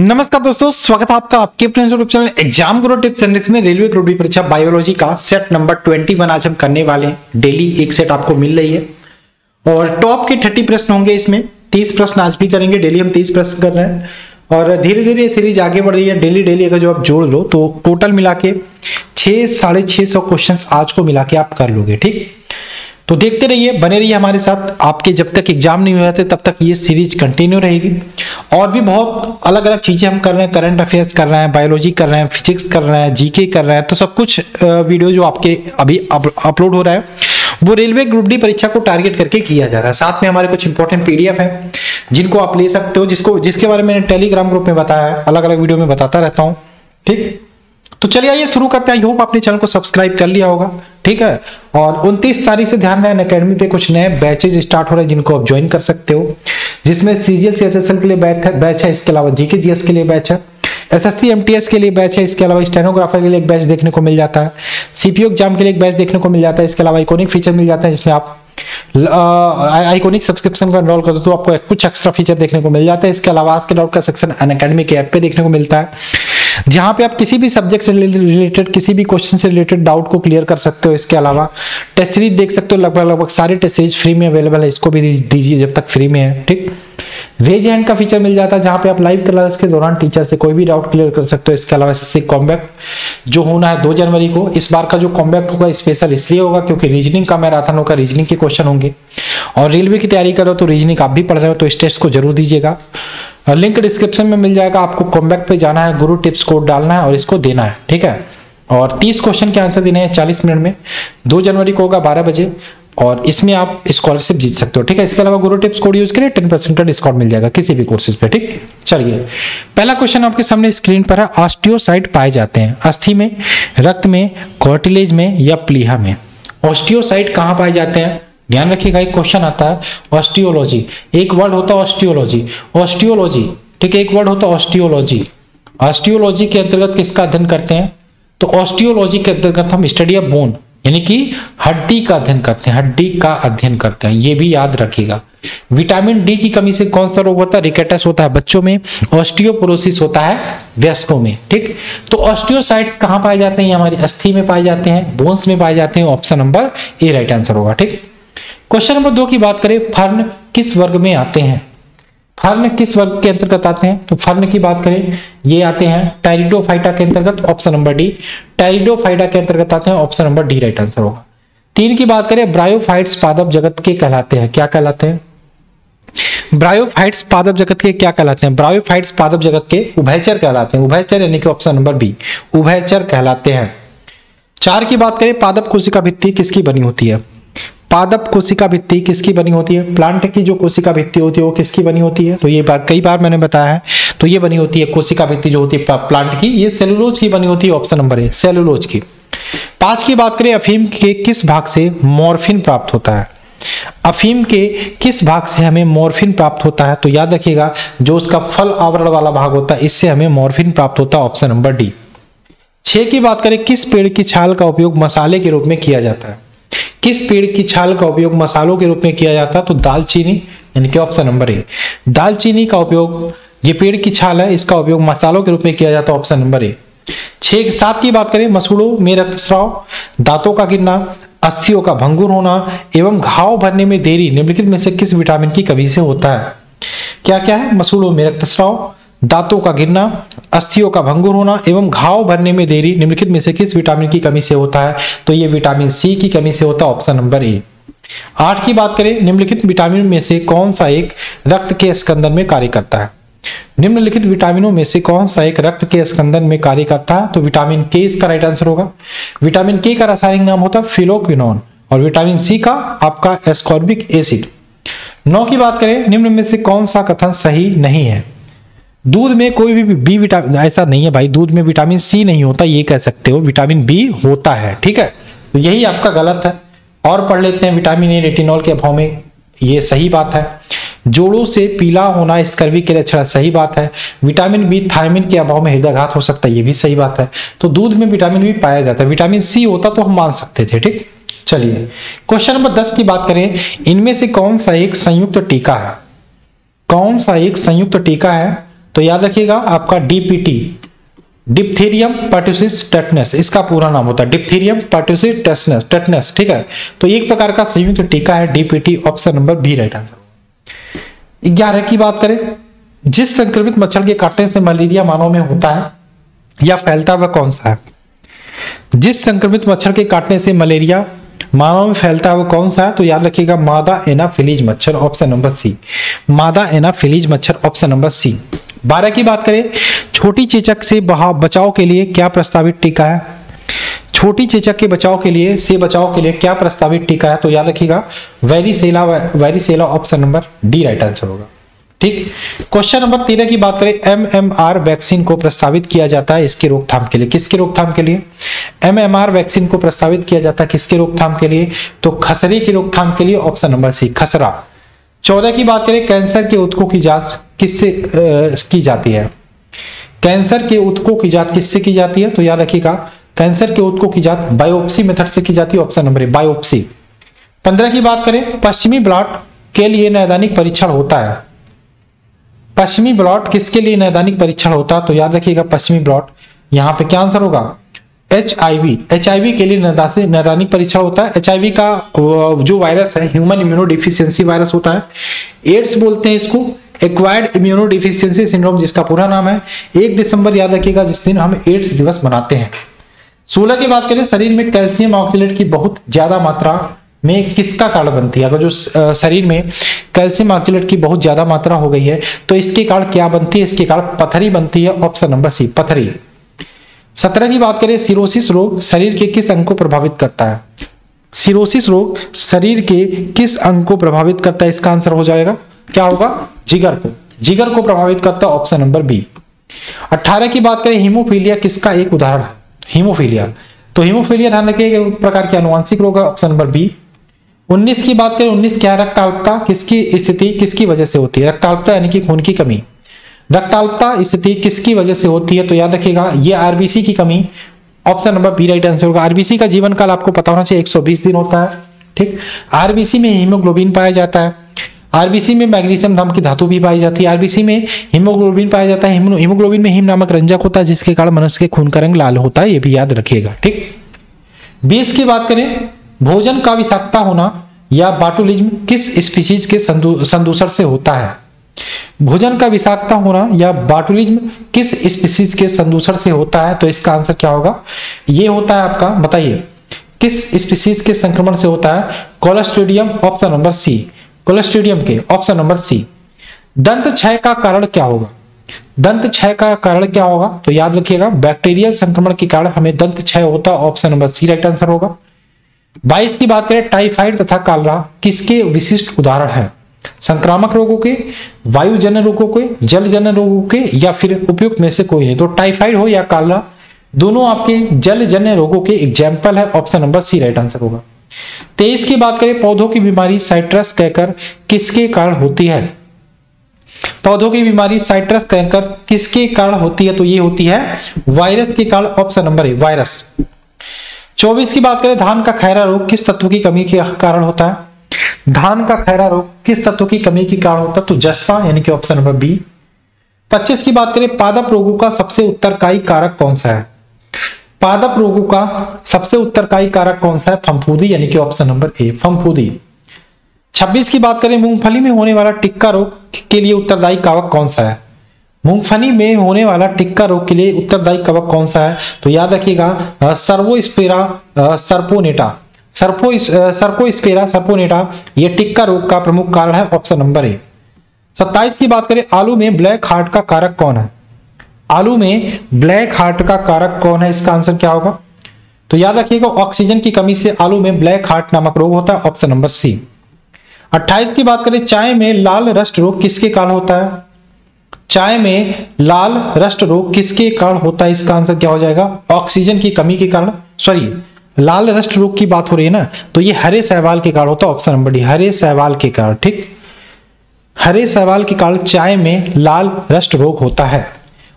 नमस्कार दोस्तों, स्वागत है आपका आपके अपने YouTube channel exam Guru tips and में रेलवे ग्रुप परीक्षा बायोलॉजी का सेट नंबर 21 आज हम करने वाले हैं। डेली एक सेट आपको मिल रही है। और टॉप के 30 प्रश्न होंगे इसमें। 30 प्रश्न आज भी करेंगे डेली हम 30 प्रश्न कर रहे हैं। और धीरे धीरे सीरीज़ आगे बढ़ रही है। डेली डेली अगर जो आप जोड़ लो तो टोटल मिला के छः साढ़े छः सौ क्वेश्चन आज को मिला के आप कर लोगे, ठीक? तो देखते रहिए, बने रहिए हमारे साथ। आपके जब तक एग्ज़ाम नहीं हो जाते, तब तक ये सीरीज़ कंटिन्यू रहेगी। और भी बहुत अलग अलग चीज़ें हम कर रहे हैं। करंट अफेयर्स कर रहे हैं बायोलॉजी कर रहे हैं फिजिक्स कर रहे हैं जीके कर रहे हैं। तो सब कुछ वीडियो जो आपके अभी अपलोड हो रहा है, वो रेलवे ग्रुप डी परीक्षा को टारगेट करके किया जा रहा है। साथ में हमारे कुछ इंपॉर्टेंट पीडीएफ है, जिनको आप ले सकते हो, जिसको, जिसके बारे में टेलीग्राम ग्रुप में बताया है। अलग अलग वीडियो में बताता रहता हूँ। ठीक? तो चलिए आइए, शुरू करते हैं। होप आपने चैनल को सब्सक्राइब कर लिया होगा, ठीक है? और 29 तारीख से ध्यान दें अकेडमी पे कुछ नए बैचेज स्टार्ट हो रहे हैं जिनको आप ज्वाइन कर सकते हो, जिसमें सीजीएल एस के लिए बैच है बैच है इसके अलावा जीके जीएस के लिए बैच है S S C M T S के लिए बैच है, इसके अलावा स्टेनोग्राफर के लिए एक बैच देखने को मिल जाता है सीपीओ एग्ज़ाम के लिए एक बैच देखने को मिल जाता है, इसके अलावा आइकोनिक फीचर मिल जाता है, जिसमें आप आइकोनिक सब्सक्रिप्शन का एनरोल कर दो तो आपको कुछ एक्स्ट्रा फीचर देखने को मिल जाता है। इसके अलावा आज के डाउट का सेक्शन अन अकेडमी के ऐप पे देखने को मिलता है। जहाँ पे आप किसी भी सब्जेक्ट से रिलेटेड किसी भी क्वेश्चन से रिलेटेड डाउट को क्लियर कर सकते हो इसके अलावा। टेस्ट सीरीज़ देख सकते हो, लगभग लगभग सारे टेस्ट सीरीज़ फ्री में अवेलेबल है, इसको भी दीजिए जब तक फ्री में है, ठीक? रेज हैंड का फीचर मिल जाता है, जहाँ पे आप लाइव क्लास के दौरान टीचर से कोई भी डाउट क्लियर कर सकते हो, इसके अलावा एसएससी कॉम्बैक्ट जो होना है दो जनवरी को। इस बार का जो कॉम्बैक्ट होगा स्पेशल इसलिए होगा क्योंकि रीजनिंग का मैराथन होगा रीजनिंग के क्वेश्चन होंगे। और रेलवे की तैयारी करो तो रीजनिंग आप भी पढ़ रहे हो तो इस टेस्ट को ज़रूर दीजिएगा। लिंक डिस्क्रिप्शन में मिल जाएगा, आपको कॉम्बैक्ट पे जाना है गुरु टिप्स कोड डालना है और इसको देना है, ठीक है? और 30 क्वेश्चन के आंसर देने हैं 40 मिनट में। 2 जनवरी को होगा 12 बजे और इसमें आप स्कॉलरशिप जीत सकते हो, ठीक है? इसके अलावा गुरु टिप्स कोड यूज़ करिए टेन परसेंट का डिस्काउंट मिल जाएगा किसी भी कोर्सेज पे, ठीक? चलिए, पहला क्वेश्चन आपके सामने स्क्रीन पर है ऑस्टियोसाइट पाए जाते हैं, अस्थि में, रक्त में कॉर्टिलेज में या प्लीहा में। ऑस्टियोसाइट कहाँ पाए जाते हैं? ध्यान रखिएगा, एक क्वेश्चन आता है ऑस्टियोलॉजी एक वर्ड होता है ऑस्टियोलॉजी ऑस्टियोलॉजी ठीक है, एक वर्ड होता है ऑस्टियोलॉजी ऑस्टियोलॉजी के अंतर्गत किसका अध्ययन करते हैं? तो ऑस्टियोलॉजी के अंतर्गत हम स्टडी ऑफ़ बोन यानी कि हड्डी का अध्ययन करते हैं, हड्डी का अध्ययन करते हैं, ये भी याद रखिएगा। विटामिन डी की कमी से कौन सा रोग होता है? रिकेटस होता है बच्चों में ऑस्टियोपोरोसिस होता है व्यस्कों में, ठीक? तो ऑस्टियोसाइट्स कहाँ पाए जाते हैं? हमारी अस्थि में पाए जाते हैं बोन्स में पाए जाते हैं option number A right answer होगा, ठीक? क्वेश्चन नंबर दो की बात करें, फर्न किस वर्ग में आते हैं? फर्न किस वर्ग के अंतर्गत आते हैं? तो फर्न की बात करें, ये आते हैं टाइरिडोफाइटा के अंतर्गत ऑप्शन नंबर डी टाइरिडोफाइटा के अंतर्गत आते हैं option number D right answer होगा। तीन की बात करें ब्रायोफाइट्स पादप जगत के कहलाते हैं, क्या कहलाते हैं? ब्रायोफाइट्स पादप जगत के क्या कहलाते हैं? ब्रायोफाइट्स पादप जगत के उभयचर कहलाते हैं। उभयचर यानी कि ऑप्शन नंबर बी उभयचर कहलाते हैं। चार की बात करें, पादप कोशिका भित्ति किसकी बनी होती है? पादप कोशिका भित्ति किसकी बनी होती है? प्लांट की जो कोशिका भित्ति होती है, वो किसकी बनी होती है? तो ये बार, कई बार मैंने बताया है तो ये बनी होती है कोशिका भित्ति जो होती है प्लांट की। ये सेलुलोज की बनी होती है ऑप्शन नंबर है सेलुलोज की। पाँच की बात करें, अफीम के किस भाग से मॉर्फिन प्राप्त होता है? अफीम के किस भाग से हमें मॉर्फिन प्राप्त होता है? तो याद रखिएगा, जो उसका फल आवरण वाला भाग होता है, इससे हमें मॉर्फिन प्राप्त होता है ऑप्शन नंबर डी छह की बात करें, किस पेड़ की छाल का उपयोग मसाले के रूप में किया जाता है? किस पेड़ की छाल का उपयोग मसालों के रूप में किया जाता है? तो दालचीनी, यानी कि ऑप्शन नंबर ए दालचीनी का उपयोग, ये पेड़ की छाल है, इसका उपयोग मसालों के रूप में किया जाता है ऑप्शन नंबर ए छह सात की बात करें, मसूड़ों में रक्तस्राव दांतों का गिरना, अस्थियों का भंगुर होना, एवं घाव भरने में देरी, निम्नलिखित में से किस विटामिन की कमी से होता है? क्या क्या है? मसूड़ों में रक्तस्राव दांतों का गिरना, अस्थियों का भंगुर होना एवं घाव भरने में देरी निम्नलिखित में से किस विटामिन की कमी से होता है? तो ये विटामिन सी की कमी से होता है, ऑप्शन नंबर ए। आठ की बात करें, निम्नलिखित विटामिन में से कौन सा एक रक्त के स्कंदन में कार्य करता है? निम्नलिखित विटामिनों में से कौन सा एक रक्त के स्कंदन में कार्य करता है? तो विटामिन के इसका राइट आंसर होगा। विटामिन के का रासायनिक नाम होता है फिलोक्विनोन और विटामिन सी का आपका एस्कॉर्बिक एसिड नौ की बात करें, निम्न में से कौन सा कथन सही नहीं है? दूध में कोई भी बी विटामिन ऐसा नहीं है भाई, दूध में विटामिन सी नहीं होता, ये कह सकते हो विटामिन बी होता है, ठीक है? तो यही आपका गलत है। और पढ़ लेते हैं विटामिन ए रेटिनॉल के अभाव में ये सही बात है। जोड़ों से पीला होना स्कर्वी के लक्षण सही बात है। विटामिन बी थायमिन के अभाव में हृदयघात हो सकता है, ये भी सही बात है। तो दूध में विटामिन बी पाया जाता है। विटामिन सी होता तो हम मान सकते थे, ठीक? चलिए क्वेश्चन नंबर दस की बात करें। इनमें से कौन सा एक संयुक्त टीका है? कौन सा एक संयुक्त टीका है? तो याद रखिएगा, आपका डीपीटी डिप्थीरियम पार्टोसिस टेटनेस इसका पूरा नाम होता है डिप्थीरियम पार्टोसिस टेटनस टेटनस ठीक है? तो एक प्रकार का संयुक्त टीका है DPT option number B right answer ग्यारह की बात करें, जिस संक्रमित मच्छर के काटने से मलेरिया मानव में होता है, या फैलता वह कौन सा है? जिस संक्रमित मच्छर के काटने से मलेरिया मानव में फैलता है कौन सा है? तो याद रखिएगा, मादा एनाफिलीज मच्छर ऑप्शन नंबर सी मादा एनाफिलीज मच्छर ऑप्शन नंबर सी बारह की बात करें, छोटी चेचक से बचाव के लिए क्या प्रस्तावित टीका है? छोटी चेचक के बचाव के लिए, से बचाव के लिए क्या प्रस्तावित टीका है? तो याद रखिएगा, varicella varicella option number D right answer होगा। ठीक? क्वेश्चन नंबर तेरह की बात करें एम एम आर वैक्सीन को प्रस्तावित किया जाता है इसके रोकथाम के लिए। किसके रोकथाम के लिए? एम एम आर वैक्सीन को प्रस्तावित किया जाता है किसके रोकथाम के लिए? तो खसरे की रोकथाम के लिए ऑप्शन नंबर सी, खसरा। चौदह की बात करें, कैंसर के उत्कों की जाँच। किससे की जाती है? कैंसर के उत्कों की जाँच किससे की जाती है? तो याद रखिएगा, कैंसर के उत्कों की जाँच बायोप्सी मेथड से की जाती है, ऑप्शन नंबर बायोप्सी। पंद्रह की बात करें, पश्चिमी ब्लॉट के लिए नैदानिक परीक्षण होता है। पश्चिमी ब्लॉट किसके लिए नैदानिक परीक्षण होता है? तो याद रखिएगा, पश्चिमी ब्लॉट, यहाँ पे क्या आंसर होगा? H I V H I के लिए नैदानिक परीक्षण होता है। एचआईवी का जो वायरस है, ह्यूमन इम्यूनो डिफिशियंसी वायरस होता है। एड्स बोलते हैं इसको एक्वायर्ड इम्यूनो डिफिशियंसी सिंड्रोम जिसका पूरा नाम है, एक दिसंबर याद रखिएगा, जिस दिन हम एड्स दिवस मनाते हैं। सोलह की बात करें, शरीर में कैल्शियम ऑक्सीलेट की बहुत ज़्यादा मात्रा में किसका कारण बनती है? अगर जो शरीर में कैल्शियम ऑक्सीलेट की बहुत ज़्यादा मात्रा हो गई है तो इसके कारण क्या बनती है? इसके कारण पथरी बनती है, ऑप्शन नंबर सी, पथरी। सत्रह की बात करें, सिरोसिस रोग शरीर के किस अंग को प्रभावित करता है? सिरोसिस रोग शरीर के किस अंग को प्रभावित करता है? इसका आंसर हो जाएगा। क्या होगा? जिगर को। जिगर को प्रभावित करता ऑप्शन नंबर बी अट्ठारह की बात करें हीमोफीलिया किसका एक उदाहरण हीमोफीलिया तो हीमोफीलिया ध्यान रखिए प्रकार की अनुवांशिक रोग है ऑप्शन नंबर बी 19 की बात करें 19 क्या है? रक्ताल्पता। किसकी स्थिति किसकी वजह से होती है? रक्ताल्पता यानी कि खून की कमी। रक्ताल्पता स्थिति किसकी वजह से होती है? तो याद रखिएगा, ये आरबीसी की कमी। Option number B right answer होगा। आरबीसी का जीवन काल आपको पता होना चाहिए 120 दिन होता है, ठीक? आरबीसी में हीमोग्लोबिन पाया जाता है। आरबीसी में मैग्नीशियम नाम की धातु भी पाई जाती है। आरबीसी में हीमोग्लोबिन पाया जाता है। हीमोग्लोबिन में हिम नामक रंजक होता है, जिसके कारण मनुष्य के खून का रंग लाल होता है, ये भी याद रखिएगा, ठीक? बीस की बात करें, भोजन का विषाक्ता होना या बाटुलिज्म किस स्पीसीज के संदूषण से होता है? भोजन का विषाक्ता होना या बाटुलिज्म किस स्पीसीज के संदूषण से होता है? तो इसका आंसर क्या होगा? ये होता है आपका, बताइए, किस स्पीसीज के संक्रमण से होता है? Clostridium option number C. Clostridium के ऑप्शन नंबर सी। दंत क्षय का कारण क्या होगा? दंत क्षय का कारण क्या होगा? तो याद रखिएगा, बैक्टीरियल संक्रमण के कारण हमें दंत क्षय होता option number C right answer होगा। बाईस की बात करें, टाइफाइड तथा कालरा किसके विशिष्ट उदाहरण है? संक्रामक रोगों के, वायुजन्य रोगों के, जलजन्य रोगों के या फिर उपयुक्त में से कोई नहीं। तो टाइफाइड हो या कालरा, दोनों आपके जलजन्य रोगों के एग्ज़ाम्पल है, option number C right answer होगा। तेईस की बात करें, पौधों की बीमारी साइट्रस कहकर किसके कारण होती है? पौधों की बीमारी साइट्रस कहकर किसके कारण होती है? तो ये होती है वायरस के कारण, ऑप्शन नंबर ए, वायरस। चौबीस की बात करें, धान का खैरा रोग किस तत्व की कमी के कारण होता है? धान का खैरा रोग किस तत्व की कमी के कारण होता है? तो जस्ता, यानी कि ऑप्शन नंबर बी। पच्चीस की बात करें, पादप रोगों का सबसे उत्तरकाई कारक कौन सा है? पादप रोगों का सबसे उत्तरकाई कारक कौन सा है? फंफूदी, यानी कि ऑप्शन नंबर ए फंफूदी। 26 की बात करें, मूंगफली में होने वाला टिक्का रोग के लिए उत्तरदायी कवक कौन सा है? मूंगफली में होने वाला टिक्का रोग के लिए उत्तरदायी कवक कौन सा है? तो याद रखिएगा सर्वोस्पेरा सर्पोनेटा। सर्पो सर्को स्पेरा सर्पोनेटा, ये टिक्का रोग का प्रमुख कारण है ऑप्शन नंबर ए सत्ताईस की बात करें, आलू में ब्लैक हार्ट का कारक कौन है? आलू में ब्लैक हार्ट का कारक कौन है? इसका आंसर क्या होगा? तो याद रखिएगा ऑक्सीजन की कमी से आलू में ब्लैक हार्ट नामक रोग होता है ऑप्शन नंबर सी 28 की बात करें, चाय में लाल रस्ट रोग किसके कारण होता है? चाय में लाल रस्ट रोग किसके कारण होता है? इसका आंसर क्या हो जाएगा? ऑक्सीजन की कमी के कारण सॉरी लाल रस्ट रोग की बात हो रही है ना तो ये हरे सहवाल के कारण होता है ऑप्शन नंबर डी हरे सहवाल के कारण, ठीक? हरे सहवाल के कारण चाय में लाल रस्ट रोग होता है।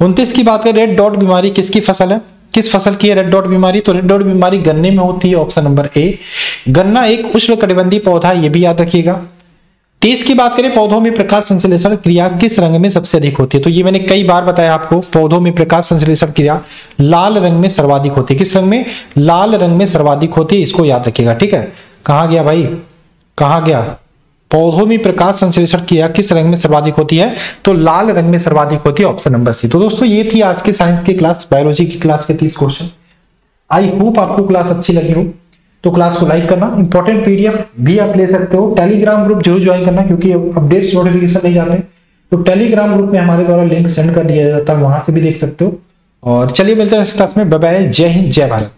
उनतीस की बात करें रेड डॉट बीमारी किसकी फ़सल है? किस फ़सल की है रेड डॉट बीमारी? तो रेड डॉट बीमारी गन्ने में होती है ऑप्शन नंबर ए गन्ना एक उष्ण कटिबंधी पौधा ये भी याद रखिएगा। तीस की बात करें, पौधों में प्रकाश संश्लेषण क्रिया किस रंग में सबसे अधिक होती है? तो ये मैंने कई बार बताया आपको, पौधों में प्रकाश संश्लेषण क्रिया लाल रंग में सर्वाधिक होती है। किस रंग में? लाल रंग में सर्वाधिक होती है, इसको याद रखिएगा, ठीक है? कहा गया भाई? कहा गया? पौधों में प्रकाश संश्लेषण क्रिया किस रंग में सर्वाधिक होती है? तो लाल रंग में सर्वाधिक होती है ऑप्शन नंबर सी तो दोस्तों, ये थी आज के साइंस की क्लास बायोलॉजी की क्लास के तीस क्वेश्चन आई होप आपको क्लास अच्छी लगी हो। तो क्लास को लाइक करना। इंपॉर्टेंट पीडीएफ भी आप ले सकते हो। टेलीग्राम ग्रुप ज़रूर ज्वाइन करना क्योंकि अपडेट्स नोटिफिकेशन नहीं जाते। तो टेलीग्राम ग्रुप में हमारे द्वारा लिंक सेंड कर दिया जाता है। वहाँ से भी देख सकते हो। और चलिए मिलते हैं इस क्लास में। बाय जय हिंद, जय भारत।